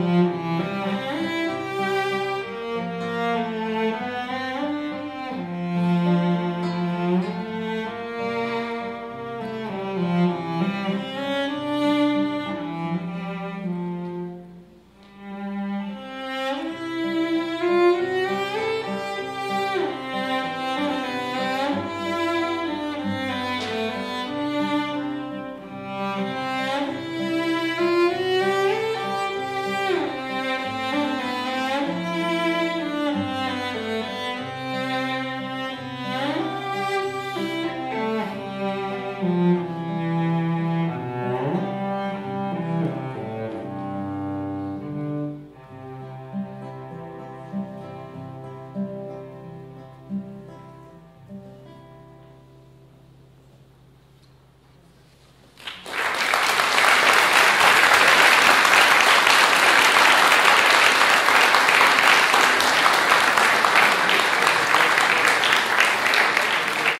Yeah. Mm-hmm.